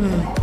Mm.